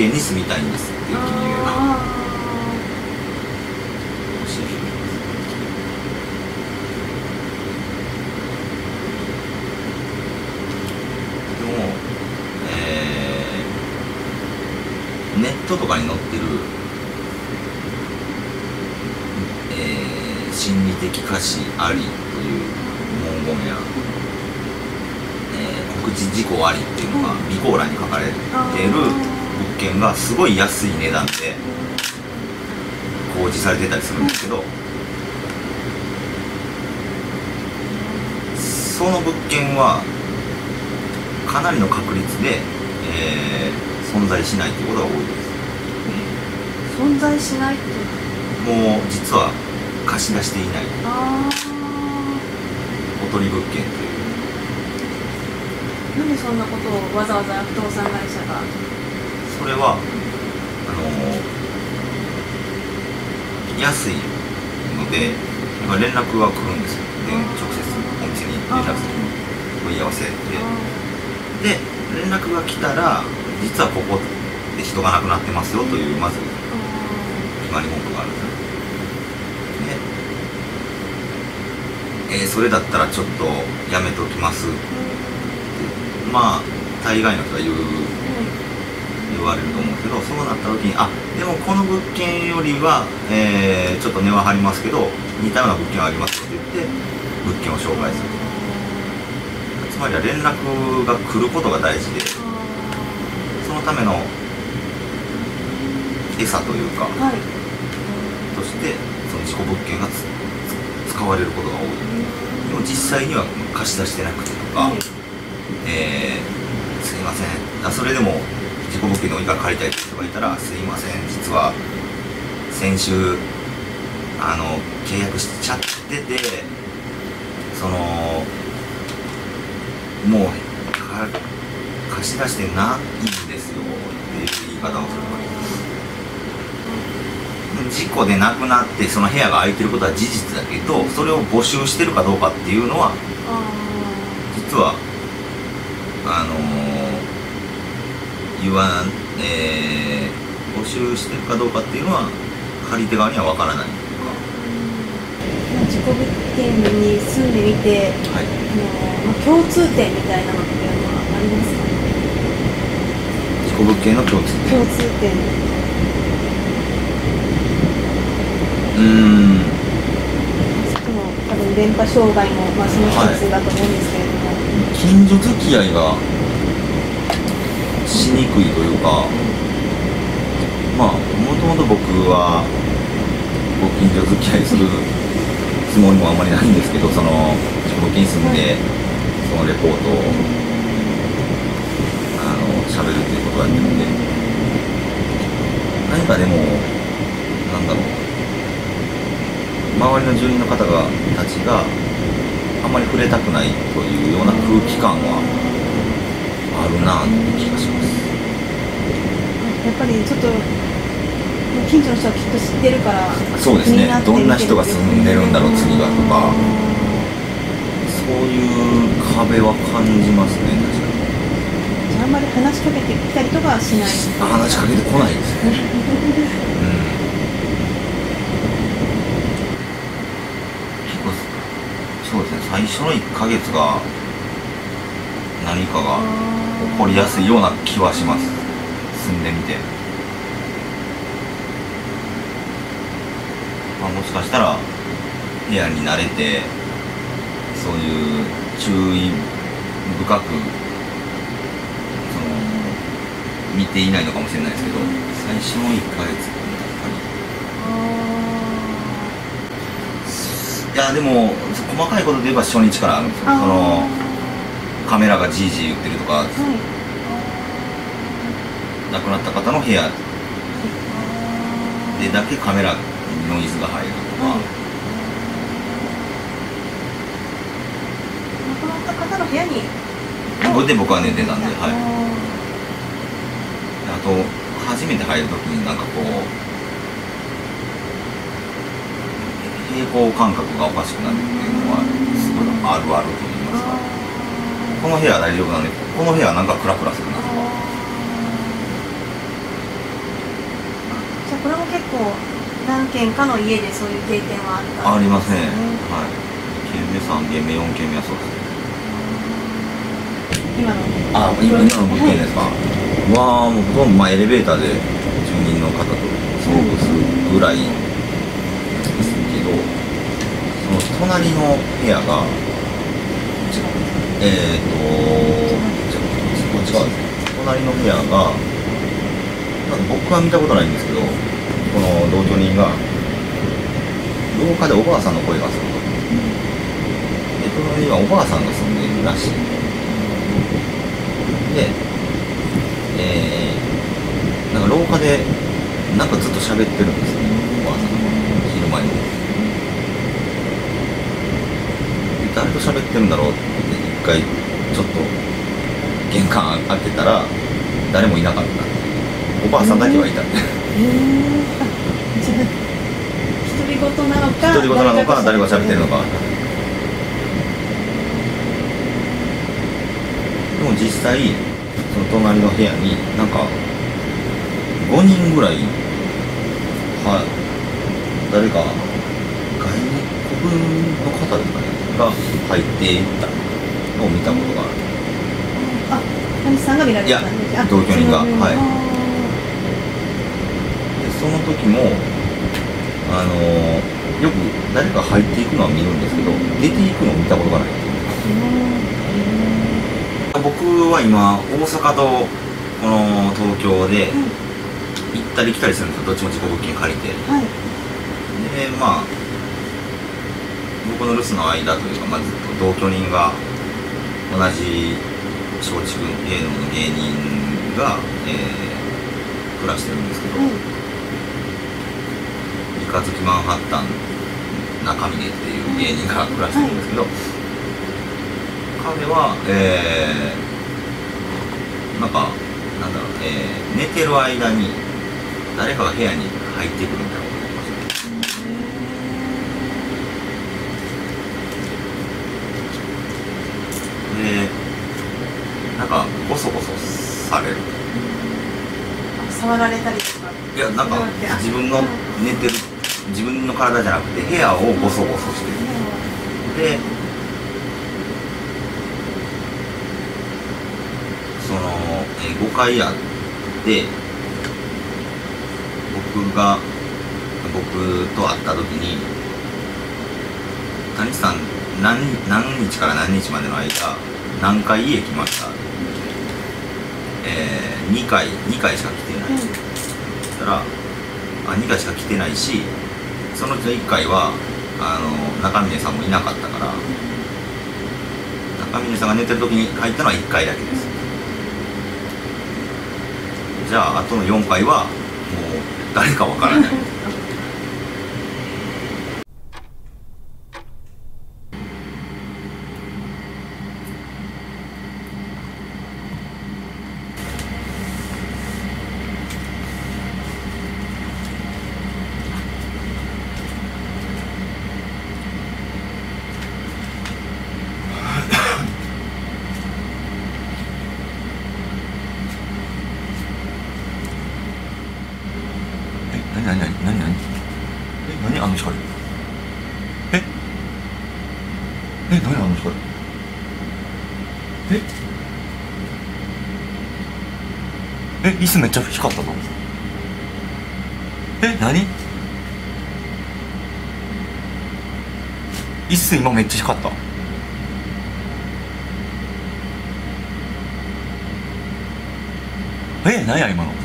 故物件に住みたいんですってえてくれますでも、えーネットとかに載ってる、えー心理的可視ありという文言や、えー告知事項ありっていうのが備考欄に書かれている物件がすごい安い値段で公示されてたりするんですけどその物件はかなりの確率で、えー存在しないということが多いです。ー存在しないってもう実は貸し出していない。あおとり物件という。あなんでそんなことをわざわざ不動産会社がそれはあの安いので今連絡が来るんですよ。で直接お店に連絡する問い合わせで。で連絡が来たら実はここで人が亡くなってますよというまず決まり文句があるんですえーそれだったらちょっとやめときますってまあ大概の人が言う言われると思うけどそうなった時にあでもこの物件よりは、えーちょっと値は張りますけど似たような物件はありますよって言って物件を紹介するつまりは連絡が来ることが大事でそのための餌というかはい。としてその事故物件が使われることが多い。でも実際には貸し出してなくてとか、えーすいません。あそれでも事故物件のおいから借りたいって人がいたらすいません。実は先週あの契約しちゃっててそのもうか貸し出してないんですよっていう言い方をするわけです事故で亡くなってその部屋が空いてることは事実だけどそれを募集してるかどうかっていうのはあ実はあのー言わん、えー募集してるかどうかっていうのは借り手側には分からないというか。あ事故物件に住んでみてはいあの、まあ、共通点みたいなのっていうのはありますか事故物件の共通点共通点うーんさっきの多分電波障害も、まあ、その一つだと思うんですけれども、近所付き合いがしにくいというかまあもともと僕はご近所付き合いするつもりもあんまりないんですけどその地元に住んでそのレポートをあの喋るっていうことをやってるんで何かでもなんだろう。周りの住人の方がたちがあんまり触れたくないというような空気感はあるなという気がしますやっぱりちょっと近所の人はきっと知ってるからそうですね。どんな人が住んでるんだろう次はとか。あそういう壁は感じますね確かに。ああんまり話しかけてきたりとかはしない話しかけてこないですね。うん。そうですね。最初の1ヶ月が何かが起こりやすいような気はします。住んでみて。まあ、もしかしたら部屋に慣れてそういう注意深くその見ていないのかもしれないですけど最初の1ヶ月ってやっぱり。いやでも細かいことで言えば初日からあるんですよ。そのカメラがじいじい言ってるとかはい亡くなった方の部屋。でだけカメラにノイズが入るとか、はい。亡くなった方の部屋にこれで僕は寝てたんで、はい、ああと初めて入るときになんかこう平行感覚がおかしくなるっていうのはすごいあるあると言いーますかあこの部屋は大丈夫なんでこの部屋はなんかクラクラするなとかも何軒かの家でそういう経験はあったありますね。ねはい。2軒目3軒目4軒目はそうです。ね今のあ今今の物件ですか、わあもうほとんどまあエレベーターで住人の方と遭遇するぐらいですけどその隣の部屋がえっ、ー、と違うですね。隣の部屋が僕は見たことないんですけどこの同居人が廊下でおばあさんの声がするとで隣にはおばあさんが住んでいるらしい。で、えー、なんか廊下でなんかずっと喋ってるんですよねおばあさん。が昼前に。誰と喋ってるんだろうって一回ちょっと玄関開けたら誰もいなかったおばあさんだけはいた。んでえあじゃあ独り言なのか独り言なのか誰が喋ってるのか。でも実際その隣の部屋になんか5人ぐらいは誰か外国の方ですかねが入っていったのを見たことがある。あ谷さんが見られたんですいやあ同居人がはい。あでその時もあのーよく誰か入っていくのは見るんですけど出ていくのを見たことがない。僕は今大阪とこの東京で行ったり来たりするんですよ。どっちも自己物件借りて。はい。でまあ僕の留守の間というか、まあ、ずっと同居人が同じ松竹芸能の芸人が、えー暮らしてるんですけど、はい三日月マンハッタン中峰っていう芸人が暮らしてるんですけど、彼はえー、なんかなんだろう、えー寝てる間に誰かが部屋に入ってくるみたいなことがありましたでなんかゴソゴソされる。あ触られたりとか。いやなんか自分の寝てる自分の体じゃなくて部屋をゴソゴソしてる。でその、えー5回あって僕が僕と会った時に「谷さん何何日から何日までの間何回家来ました?」えー、2回2回しか来てない」うん。そしたらあ2回しか来てないしそのうちの1回はあの中峰さんもいなかったから中峰さんが寝てる時に入ったのは1回だけです。じゃああとの4回はもう誰かわからないえ、なになになになになにえ、なにあの光ええ、なにあの光え？え、椅子めっちゃ光ったぞえ、なに椅子今めっちゃ光った。え、何や今の？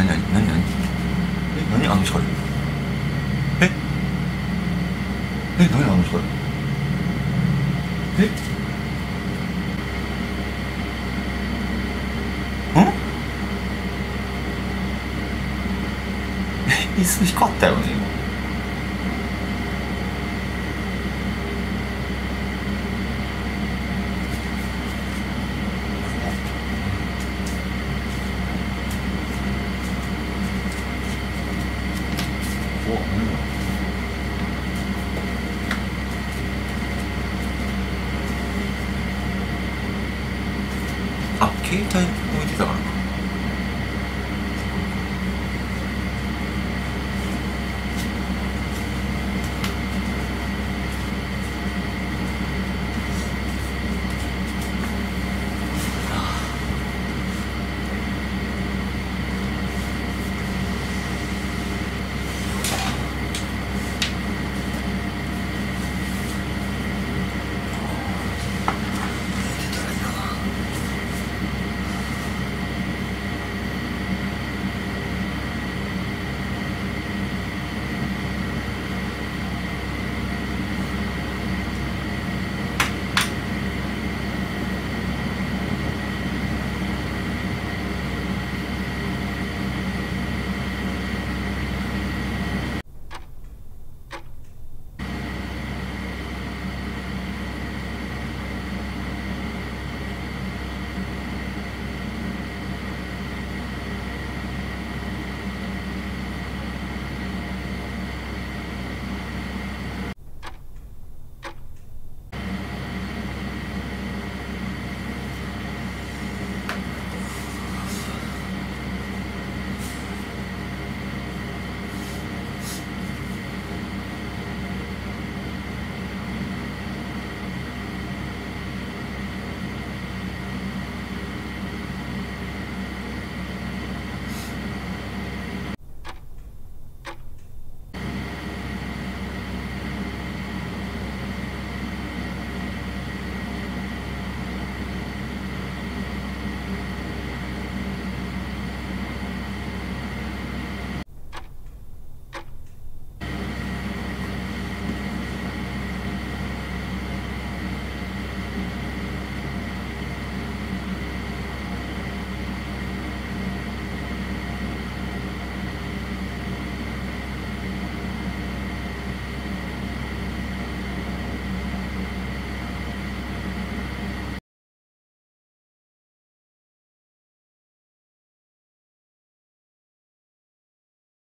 え、なになになになにえ、なにあの光？え？え、なにあの光？え？ん？え、椅子光ったよね携帯置いてたからな